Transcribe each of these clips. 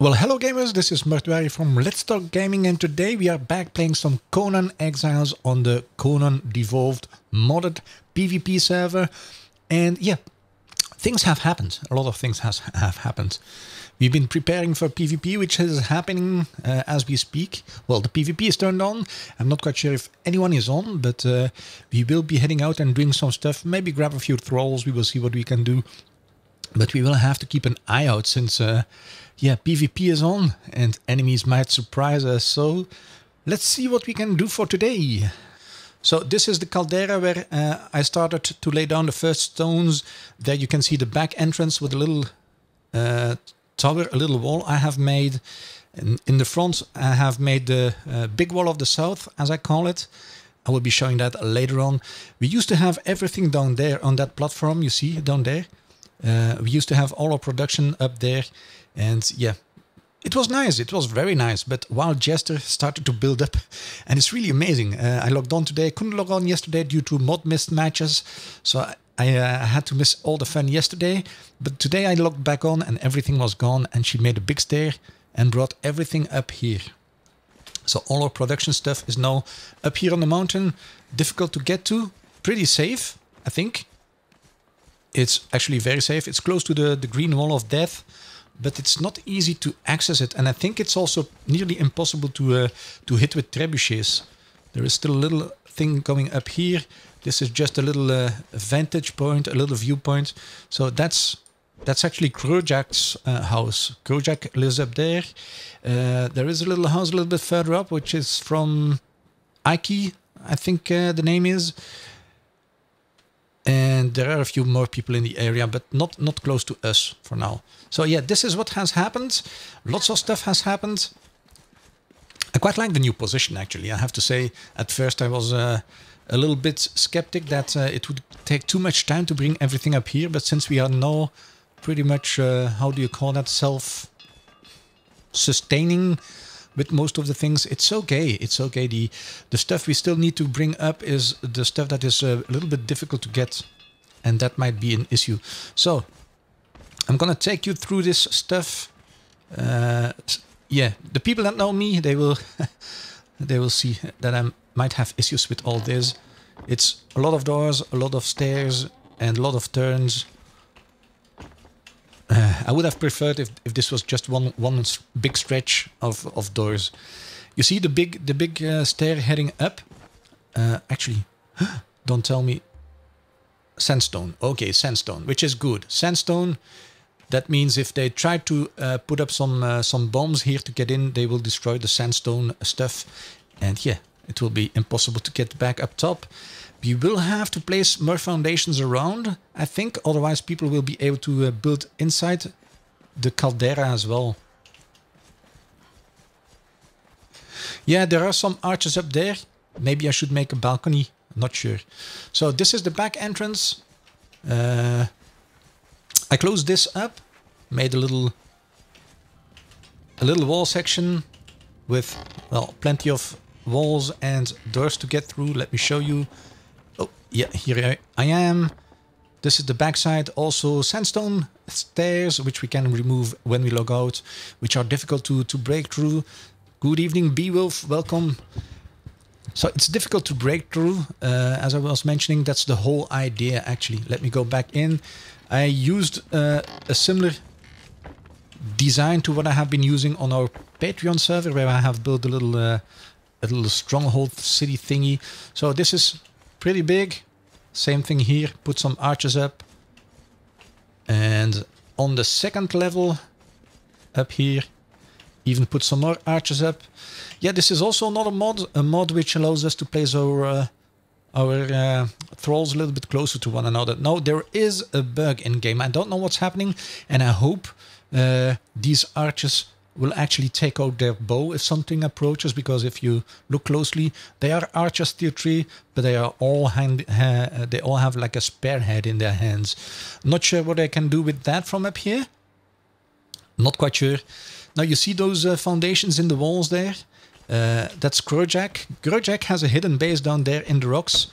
Well, hello gamers, this is Mortuary from Let's Talk Gaming and today we are back playing some Conan Exiles on the Conan Devolved modded PvP server. And yeah, things have happened. A lot of things has, have happened. We've been preparing for PvP, which is happening uh, as we speak. Well, the PvP is turned on. I'm not quite sure if anyone is on, but uh, we will be heading out and doing some stuff. Maybe grab a few thralls. We will see what we can do. But we will have to keep an eye out since, uh, yeah, PvP is on and enemies might surprise us. So let's see what we can do for today. So this is the caldera where uh, I started to lay down the first stones. There you can see the back entrance with a little uh, tower, a little wall I have made. In the front I have made the uh, big wall of the south, as I call it. I will be showing that later on. We used to have everything down there on that platform you see down there. Uh, we used to have all our production up there, and yeah, it was nice. It was very nice. But Wild Jester started to build up, and it's really amazing. Uh, I logged on today. Couldn't log on yesterday due to mod missed matches, so I, I uh, had to miss all the fun yesterday. But today I logged back on, and everything was gone. And she made a big stair and brought everything up here. So all our production stuff is now up here on the mountain. Difficult to get to. Pretty safe, I think it's actually very safe. It's close to the, the green wall of death, but it's not easy to access it. And I think it's also nearly impossible to uh, to hit with trebuchets. There is still a little thing going up here. This is just a little uh, vantage point, a little viewpoint. So that's that's actually Krojak's uh, house. Krojak lives up there. Uh, there is a little house a little bit further up, which is from ikey, I think uh, the name is and there are a few more people in the area, but not not close to us for now. So yeah, this is what has happened. Lots of stuff has happened. I quite like the new position actually. I have to say, at first I was uh, a little bit skeptic that uh, it would take too much time to bring everything up here, but since we are now pretty much, uh, how do you call that, self-sustaining with most of the things, it's okay. It's okay. The the stuff we still need to bring up is the stuff that is uh, a little bit difficult to get, and that might be an issue. So I'm gonna take you through this stuff. Uh, yeah, the people that know me, they will they will see that I might have issues with all this. It's a lot of doors, a lot of stairs, and a lot of turns. I would have preferred if, if this was just one one big stretch of, of doors. You see the big the big uh, stair heading up. Uh, actually, don't tell me. Sandstone. Okay, sandstone, which is good. Sandstone. That means if they try to uh, put up some uh, some bombs here to get in, they will destroy the sandstone stuff, and yeah, it will be impossible to get back up top. We will have to place more foundations around, I think, otherwise people will be able to uh, build inside the caldera as well. Yeah, there are some arches up there. Maybe I should make a balcony, not sure. So this is the back entrance. Uh, I closed this up, made a little a little wall section with, well, plenty of walls and doors to get through. Let me show you yeah, here I am. This is the backside. Also sandstone stairs, which we can remove when we log out, which are difficult to, to break through. Good evening, Beowulf. Welcome. So it's difficult to break through. Uh, as I was mentioning, that's the whole idea, actually. Let me go back in. I used uh, a similar design to what I have been using on our Patreon server, where I have built a little, uh, a little stronghold city thingy. So this is pretty big. Same thing here, put some arches up. And on the second level, up here, even put some more arches up. Yeah, this is also another mod, a mod which allows us to place our uh, our uh, thralls a little bit closer to one another. Now, there is a bug in game. I don't know what's happening, and I hope uh, these arches will actually take out their bow if something approaches because if you look closely they are archers tier 3 but they are all hand uh, they all have like a spearhead in their hands. Not sure what I can do with that from up here. Not quite sure. Now you see those uh, foundations in the walls there? Uh, that's Krojak. Krojak has a hidden base down there in the rocks.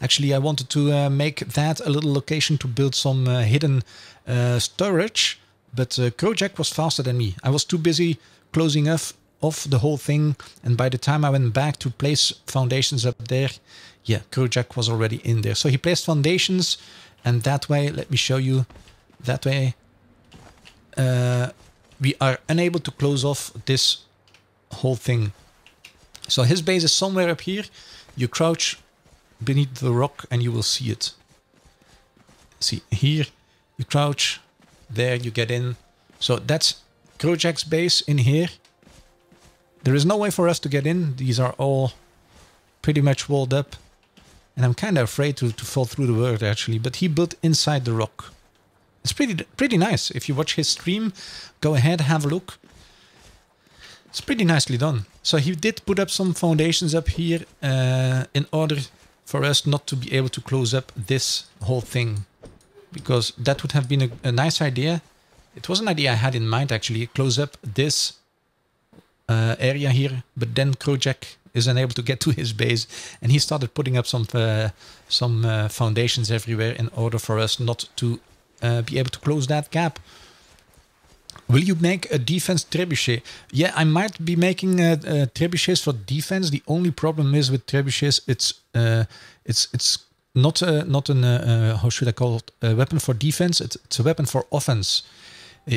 Actually I wanted to uh, make that a little location to build some uh, hidden uh, storage but uh, Kojak was faster than me. I was too busy closing off, off the whole thing, and by the time I went back to place foundations up there, yeah, Kojak was already in there. So he placed foundations, and that way, let me show you, that way, uh, we are unable to close off this whole thing. So his base is somewhere up here. You crouch beneath the rock and you will see it. See, here you crouch, there you get in. So that's Kojak's base in here. There is no way for us to get in. These are all pretty much walled up. And I'm kind of afraid to, to fall through the word actually, but he built inside the rock. It's pretty pretty nice. If you watch his stream, go ahead, have a look. It's pretty nicely done. So he did put up some foundations up here uh, in order for us not to be able to close up this whole thing. Because that would have been a, a nice idea. It was an idea I had in mind actually, close up this uh, area here, but then Kojak is unable to get to his base, and he started putting up some uh, some uh, foundations everywhere in order for us not to uh, be able to close that gap. Will you make a defense trebuchet? Yeah, I might be making uh, uh, trebuchets for defense. The only problem is with trebuchets, it's it's it's not a, not an uh, how should I call it a weapon for defense. It's, it's a weapon for offense.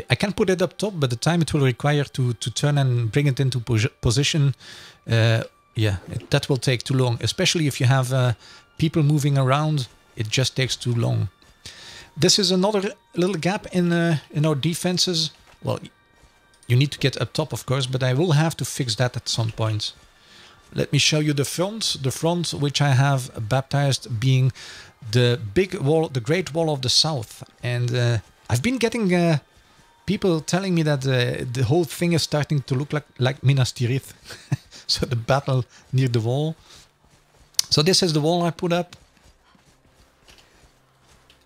I can put it up top, but the time it will require to to turn and bring it into position, uh, yeah, it, that will take too long. Especially if you have uh, people moving around, it just takes too long. This is another little gap in uh, in our defenses. Well, you need to get up top, of course, but I will have to fix that at some point. Let me show you the front. The front, which I have baptized being the big wall, the Great Wall of the South. And uh, I've been getting uh, people telling me that uh, the whole thing is starting to look like, like Minas Tirith. so the battle near the wall. So this is the wall I put up.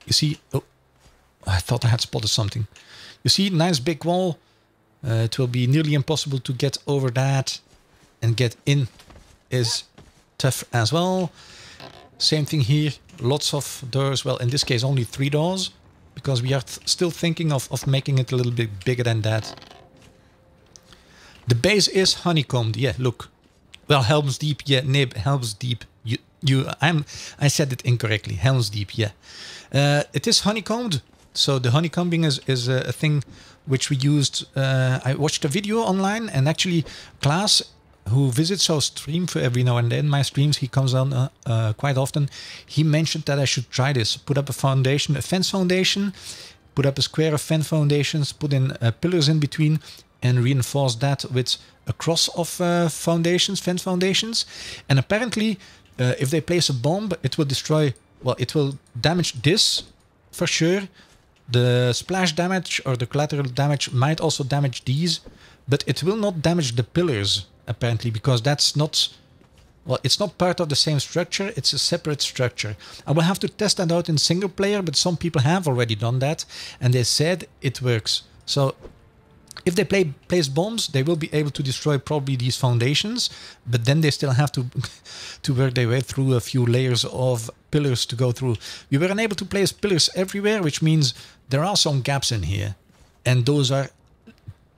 You see, oh, I thought I had spotted something. You see, nice big wall. Uh, it will be nearly impossible to get over that and get in is tough as well. Same thing here, lots of doors. Well, in this case, only three doors because we are th still thinking of, of making it a little bit bigger than that. The base is honeycombed. Yeah, look. Well, Helm's Deep. Yeah, Nib, Helm's Deep. You, you, I'm, I said it incorrectly. Helm's Deep. Yeah. Uh, it is honeycombed. So the honeycombing is, is a, a thing which we used. Uh, I watched a video online and actually Klaas who visits our stream for every now and then, my streams, he comes on uh, uh, quite often. He mentioned that I should try this, put up a foundation, a fence foundation, put up a square of fence foundations, put in uh, pillars in between, and reinforce that with a cross of uh, foundations, fence foundations. And apparently, uh, if they place a bomb, it will destroy, well, it will damage this for sure. The splash damage or the collateral damage might also damage these, but it will not damage the pillars, apparently, because that's not well, it's not part of the same structure, it's a separate structure. I will have to test that out in single player, but some people have already done that, and they said it works. So if they play, place bombs, they will be able to destroy probably these foundations, but then they still have to to work their way through a few layers of pillars to go through. We were unable to place pillars everywhere, which means there are some gaps in here, and those are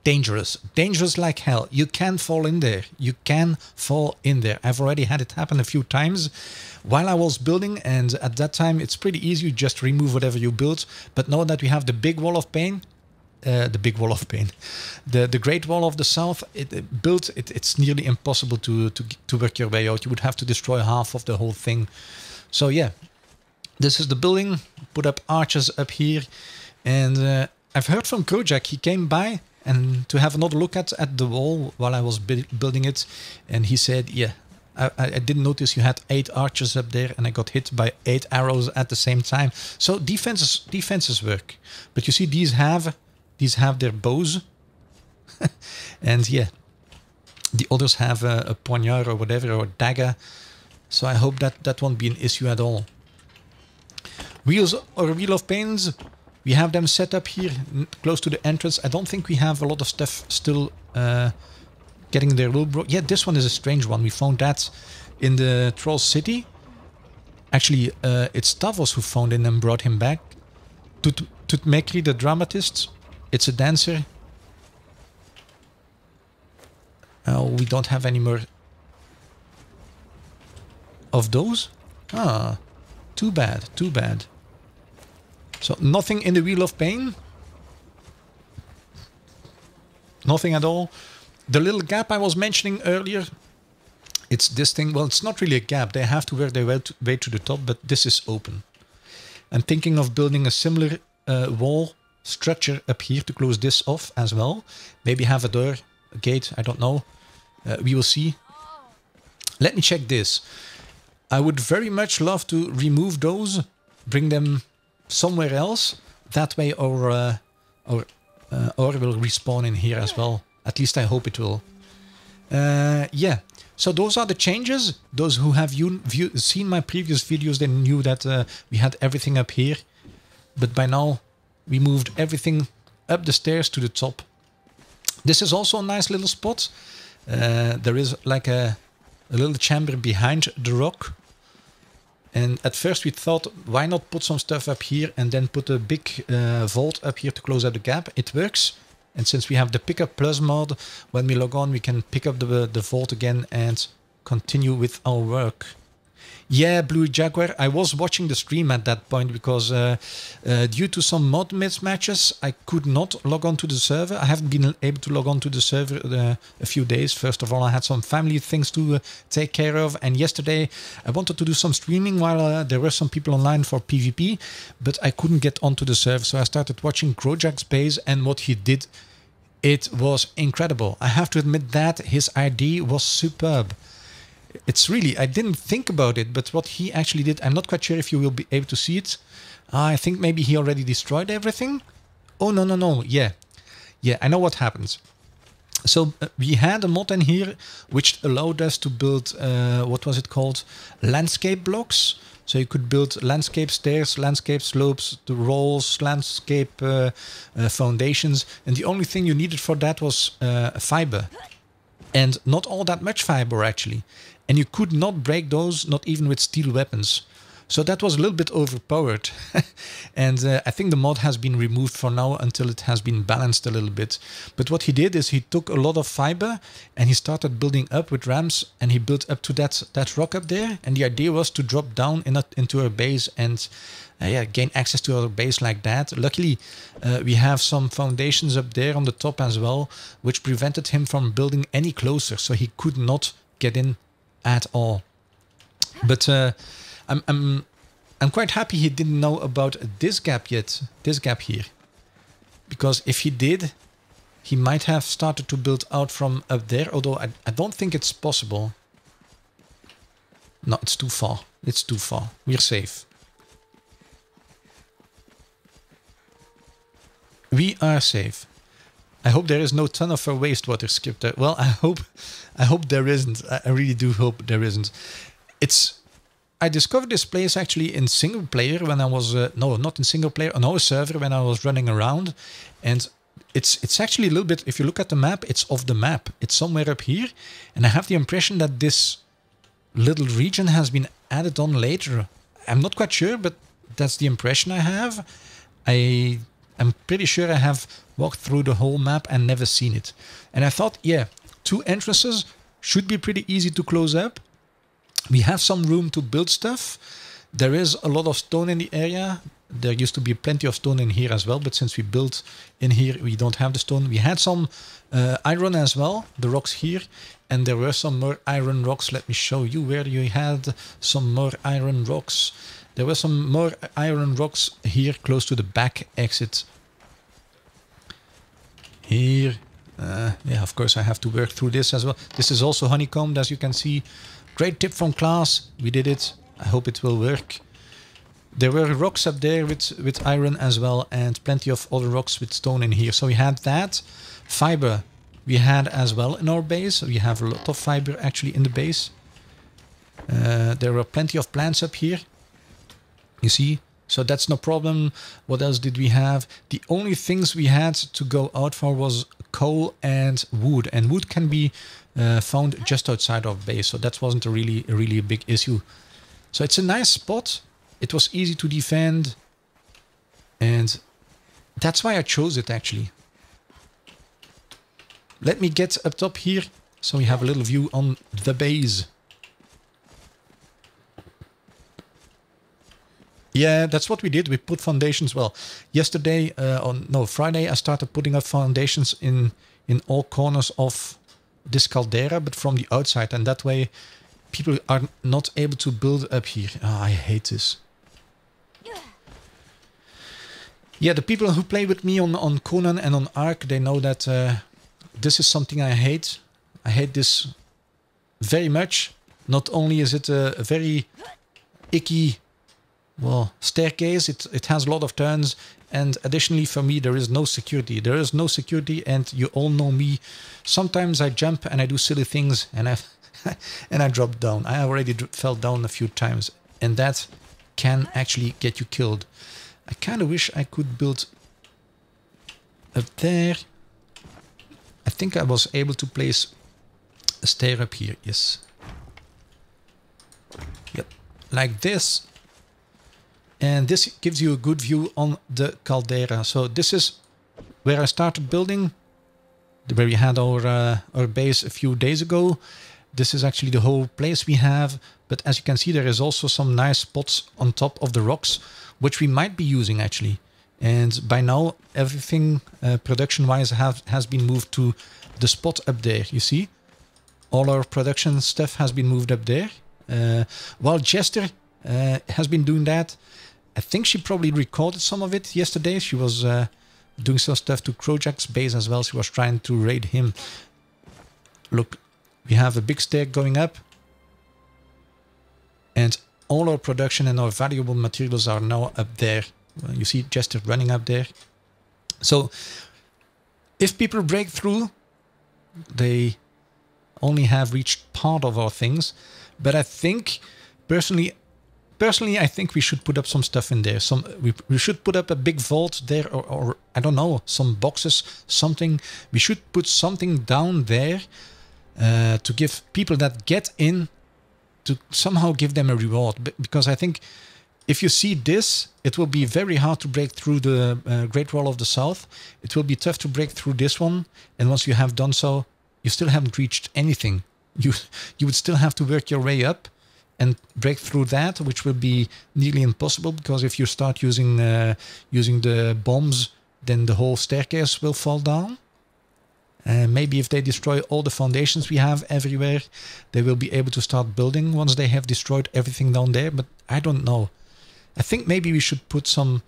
dangerous. Dangerous like hell. You can fall in there. You can fall in there. I've already had it happen a few times while I was building, and at that time it's pretty easy. You just remove whatever you built. But now that we have the big wall of pain, uh, the big wall of pain, the the Great Wall of the South, it, it built. It, it's nearly impossible to to to work your way out. You would have to destroy half of the whole thing. So yeah, this is the building. Put up arches up here, and uh, I've heard from Kojak. He came by and to have another look at at the wall while I was building it, and he said, yeah. I, I didn't notice you had eight archers up there, and I got hit by eight arrows at the same time. So defenses defenses work, but you see these have these have their bows. and yeah, the others have a, a poignard or whatever, or dagger. So I hope that that won't be an issue at all. Wheels or Wheel of Pains, we have them set up here close to the entrance. I don't think we have a lot of stuff still uh, getting their will broke. Yeah, this one is a strange one. We found that in the Troll City. Actually, uh, it's Tavos who found him and brought him back. Tut Tutmekri, the dramatist, It's a dancer. Oh, we don't have any more of those? Ah, too bad, too bad. So nothing in the Wheel of Pain? Nothing at all. The little gap I was mentioning earlier, it's this thing. Well, it's not really a gap. They have to work their way to, way to the top, but this is open. I'm thinking of building a similar uh, wall structure up here to close this off as well. Maybe have a door, a gate, I don't know. Uh, we will see. Let me check this. I would very much love to remove those, bring them somewhere else. That way our, uh, our uh, ore will respawn in here as well. At least I hope it will. Uh, yeah, so those are the changes. Those who have you, view, seen my previous videos, they knew that uh, we had everything up here. But by now, we moved everything up the stairs to the top. This is also a nice little spot. Uh, there is like a, a little chamber behind the rock. And at first we thought, why not put some stuff up here and then put a big uh, vault up here to close up the gap. It works. And since we have the pickup plus mod, when we log on, we can pick up the, the vault again and continue with our work. Yeah, Blue Jaguar. I was watching the stream at that point because uh, uh, due to some mod mismatches, I could not log on to the server. I haven't been able to log on to the server uh, a few days. First of all, I had some family things to uh, take care of. And yesterday, I wanted to do some streaming while uh, there were some people online for PvP, but I couldn't get onto the server. So I started watching Krojak's base and what he did. It was incredible. I have to admit that his ID was superb it's really, I didn't think about it, but what he actually did, I'm not quite sure if you will be able to see it. Uh, I think maybe he already destroyed everything. Oh, no, no, no. Yeah. Yeah, I know what happens. So uh, we had a mod in here which allowed us to build, uh, what was it called? Landscape blocks. So you could build landscape stairs, landscape slopes, the rolls, landscape uh, uh foundations. And the only thing you needed for that was uh, fiber. And not all that much fiber actually and you could not break those, not even with steel weapons. So that was a little bit overpowered. and uh, I think the mod has been removed for now until it has been balanced a little bit. But what he did is he took a lot of fiber and he started building up with ramps and he built up to that, that rock up there. And the idea was to drop down in a, into our base and uh, yeah, gain access to our base like that. Luckily, uh, we have some foundations up there on the top as well, which prevented him from building any closer. So he could not get in at all. But uh, I'm, I'm, I'm quite happy he didn't know about this gap yet, this gap here. Because if he did, he might have started to build out from up there, although I, I don't think it's possible. No, it's too far. It's too far. We're safe. We are safe. I hope there is no ton of wastewater skip there. Well, I hope, I hope there isn't. I really do hope there isn't. It's. I discovered this place actually in single player when I was uh, no, not in single player on our server when I was running around, and it's it's actually a little bit. If you look at the map, it's off the map. It's somewhere up here, and I have the impression that this little region has been added on later. I'm not quite sure, but that's the impression I have. I I'm pretty sure I have walked through the whole map and never seen it. And I thought, yeah, two entrances should be pretty easy to close up. We have some room to build stuff. There is a lot of stone in the area. There used to be plenty of stone in here as well, but since we built in here, we don't have the stone. We had some uh, iron as well, the rocks here, and there were some more iron rocks. Let me show you where you had some more iron rocks. There were some more iron rocks here close to the back exit. Here, uh, yeah, of course I have to work through this as well. This is also honeycombed, as you can see. Great tip from Klaas. We did it. I hope it will work. There were rocks up there with, with iron as well and plenty of other rocks with stone in here. So we had that. Fiber we had as well in our base. We have a lot of fiber actually in the base. Uh, there were plenty of plants up here. You see? So that's no problem. What else did we have? The only things we had to go out for was coal and wood. And wood can be uh, found just outside of base. So that wasn't a really, a really big issue. So it's a nice spot. It was easy to defend. And that's why I chose it actually. let me get up top here so we have a little view on the base. Yeah, that's what we did. We put foundations. Well, yesterday uh, on no Friday, I started putting up foundations in in all corners of this caldera, but from the outside, and that way people are not able to build up here. Oh, I hate this. Yeah, the people who play with me on on Conan and on Ark, they know that uh, this is something I hate. I hate this very much. Not only is it a, a very icky well, staircase, it, it has a lot of turns. And additionally, for me, there is no security. There is no security, and you all know me. Sometimes I jump and I do silly things, and I and I drop down. I already fell down a few times, and that can actually get you killed. I kind of wish I could build up there. I think I was able to place a stair up here. Yes. Yep. Like this and this gives you a good view on the caldera. So this is where I started building, where we had our, uh, our base a few days ago. This is actually the whole place we have. But as you can see, there is also some nice spots on top of the rocks, which we might be using actually. And by now, everything uh, production-wise has been moved to the spot up there. You see, all our production stuff has been moved up there. Uh, while Jester uh, has been doing that, I think she probably recorded some of it yesterday. She was uh, doing some stuff to Krojak's base as well. She was trying to raid him. Look, we have a big stair going up. And all our production and our valuable materials are now up there. You see Jester running up there. So if people break through, they only have reached part of our things. But I think, personally, personally, I think we should put up some stuff in there. Some we, we should put up a big vault there, or, or I don't know, some boxes, something. We should put something down there uh, to give people that get in to somehow give them a reward. Because I think if you see this, it will be very hard to break through the uh, Great Wall of the South. It will be tough to break through this one. And once you have done so, you still haven't reached anything. You you would still have to work your way up and break through that, which will be nearly impossible because if you start using uh, using the bombs, then the whole staircase will fall down. Uh, maybe if they destroy all the foundations we have everywhere, they will be able to start building once they have destroyed everything down there. But I don't know. I think maybe we should put some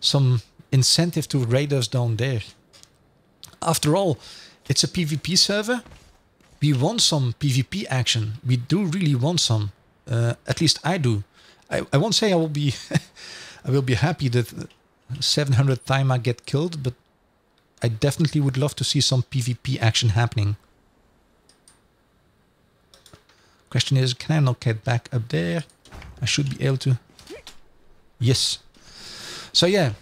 some incentive to raiders down there. After all, it's a PvP server. We want some PvP action. We do really want some. Uh, at least I do. I, I won't say I will be I will be happy that 700 time I get killed, but I definitely would love to see some PvP action happening. Question is, can I not get back up there? I should be able to. Yes. So yeah,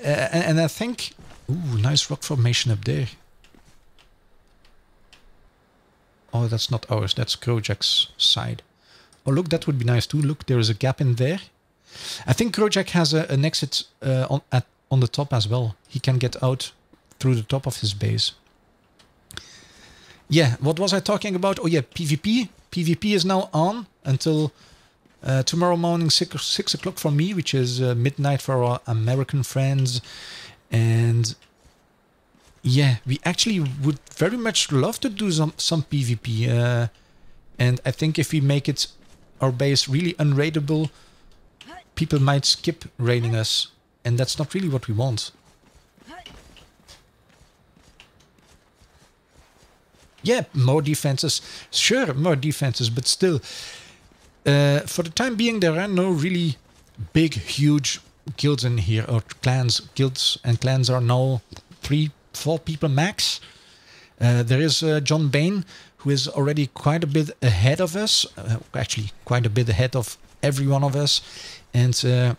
uh, and, and, I think, ooh, nice rock formation up there. Oh, that's not ours. That's Krojak's side. Oh, look, that would be nice too. Look, there is a gap in there. I think Krojak has a, an exit uh, on, at, on the top as well. He can get out through the top of his base. Yeah, what was I talking about? Oh yeah, PvP. PvP is now on until uh, tomorrow morning, 6, six o'clock for me, which is uh, midnight for our American friends. And yeah, we actually would very much love to do some, some PvP. Uh, and I think if we make it our base really unraidable, people might skip raiding us. And that's not really what we want. Yeah, more defenses. Sure, more defenses, but still. Uh, for the time being, there are no really big, huge guilds in here, or clans. Guilds and clans are now three, four people max. Uh, there is uh, John Bane, who is already quite a bit ahead of us, uh, actually quite a bit ahead of every one of us. And uh,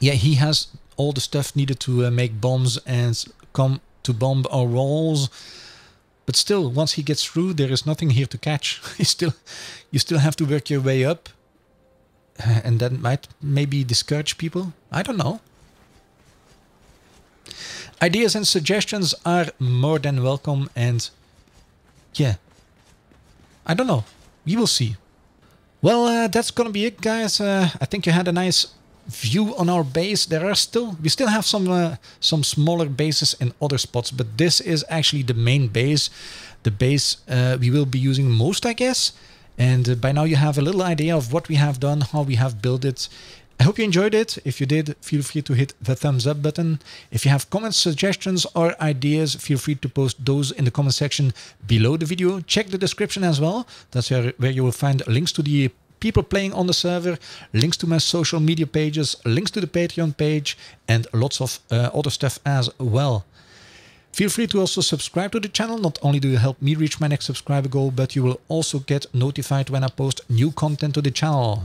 yeah, he has all the stuff needed to uh, make bombs and come to bomb our walls. But still, once he gets through, there is nothing here to catch. you still, you still have to work your way up, and that might maybe discourage people. I don't know. Ideas and suggestions are more than welcome, and yeah. I don't know. We will see. Well, uh, that's gonna be it, guys. Uh, I think you had a nice view on our base. There are still we still have some uh, some smaller bases in other spots, but this is actually the main base, the base uh, we will be using most, I guess. And uh, by now you have a little idea of what we have done, how we have built it. I hope you enjoyed it. If you did, feel free to hit the thumbs up button. If you have comments, suggestions, or ideas, feel free to post those in the comment section below the video. Check the description as well. That's where, where you will find links to the people playing on the server, links to my social media pages, links to the Patreon page, and lots of uh, other stuff as well. Feel free to also subscribe to the channel. Not only do you help me reach my next subscriber goal, but you will also get notified when I post new content to the channel.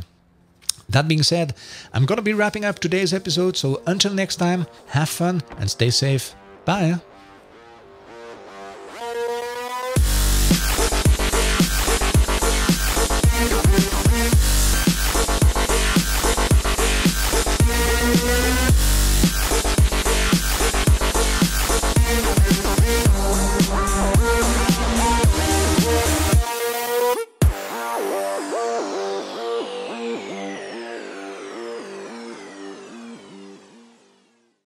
That being said, I'm gonna be wrapping up today's episode, so until next time, have fun and stay safe. Bye!